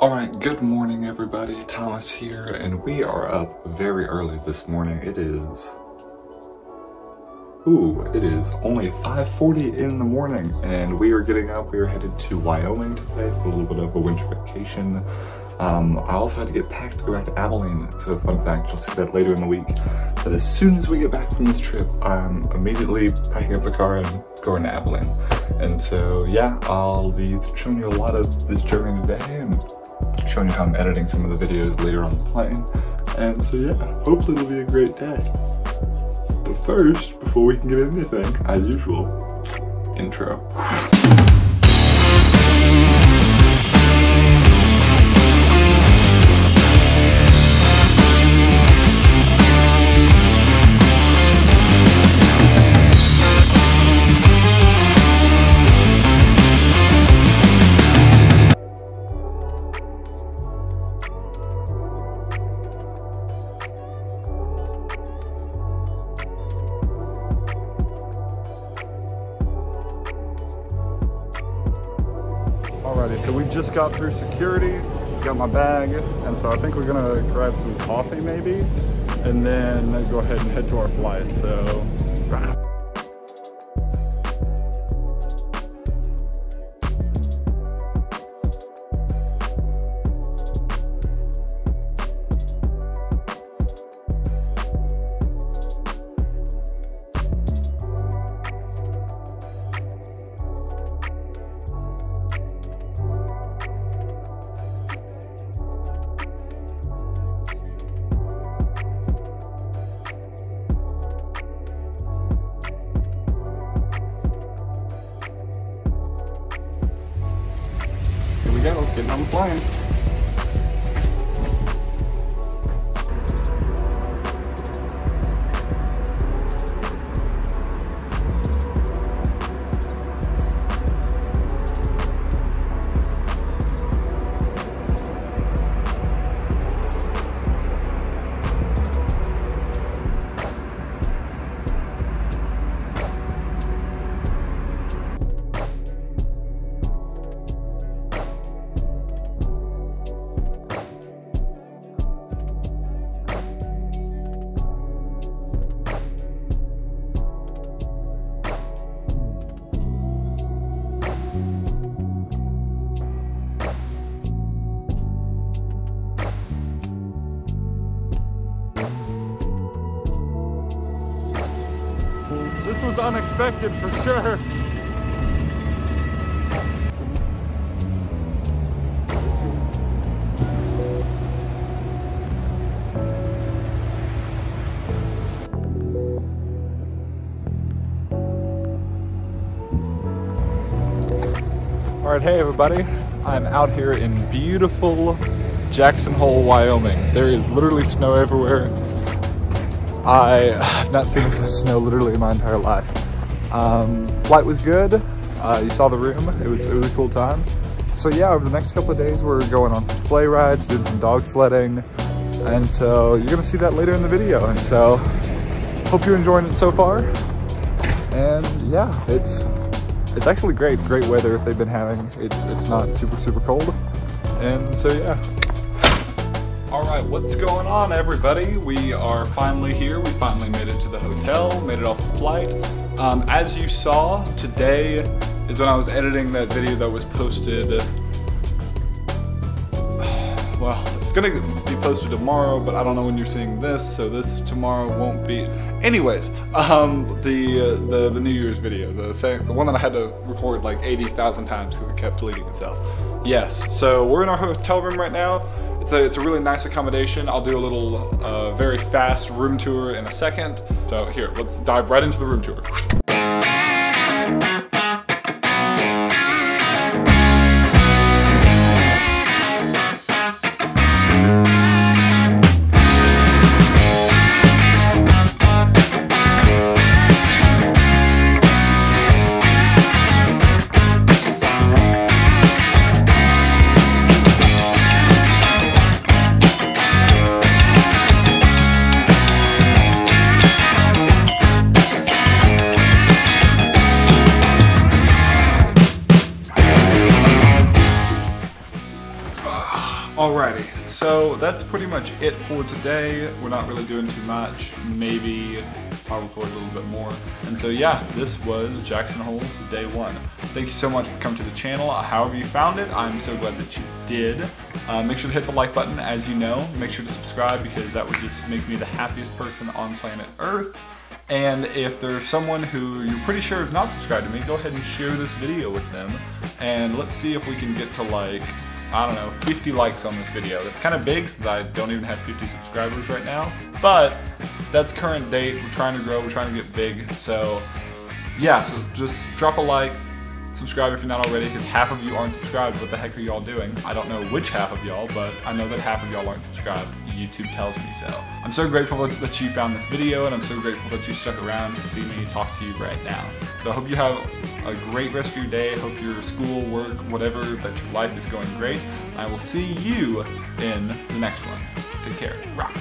Alright, good morning everybody, Thomas here, and we are up very early this morning. It is... Ooh, it is only 5.40 in the morning, and we are getting up. We are headed to Wyoming today for a little bit of a winter vacation. Um, I also had to get packed to go back to Abilene, so fun fact, you'll see that later in the week. But as soon as we get back from this trip, I'm immediately packing up the car and going to Abilene. And so, yeah, I'll be showing you a lot of this journey today, and showing you how I'm editing some of the videos later on the plane. And so yeah, hopefully it'll be a great day. But first, before we can get into anything, as usual, intro. Alrighty, so we just got through security, got my bag, and so I think we're gonna grab some coffee maybe, and then go ahead and head to our flight, so. Go, getting on the plane. Unexpected for sure. All right, hey everybody. I'm out here in beautiful Jackson Hole, Wyoming. There is literally snow everywhere. I have not seen this much snow literally in my entire life. Um, flight was good. Uh, you saw the room. It was, it was a cool time. So yeah, over the next couple of days, we're going on some sleigh rides, doing some dog sledding. And so you're gonna see that later in the video. And so hope you're enjoying it so far. And yeah, it's it's actually great, great weather if they've been having. It's it's not super super cold. And so yeah, all right, what's going on, everybody? We are finally here. We finally made it to the hotel, made it off the flight. Um, as you saw, today is when I was editing that video that was posted. Well, gonna be posted tomorrow, but I don't know when you're seeing this, so this tomorrow won't be. Anyways, um, the uh, the the New Year's video, the same, the one that I had to record like 80,000 times because it kept deleting itself. Yes, so we're in our hotel room right now. It's a, it's a really nice accommodation. I'll do a little uh, very fast room tour in a second. So here, let's dive right into the room tour. Alrighty, so that's pretty much it for today. We're not really doing too much. Maybe I'll record a little bit more. And so yeah, this was Jackson Hole day one. Thank you so much for coming to the channel. However you found it, I'm so glad that you did. Uh, make sure to hit the like button as you know. Make sure to subscribe because that would just make me the happiest person on planet Earth. And if there's someone who you're pretty sure is not subscribed to me, go ahead and share this video with them. And let's see if we can get to like I don't know, 50 likes on this video. That's kind of big since I don't even have 50 subscribers right now. But that's current date. We're trying to grow. We're trying to get big. So yeah, so just drop a like, subscribe if you're not already, because half of you aren't subscribed. What the heck are y'all doing? I don't know which half of y'all, but I know that half of y'all aren't subscribed. YouTube tells me so. I'm so grateful that you found this video, and I'm so grateful that you stuck around to see me talk to you right now. So I hope you have a great rest of your day. I hope your school, work, whatever, that your life is going great. I will see you in the next one. Take care. Rock.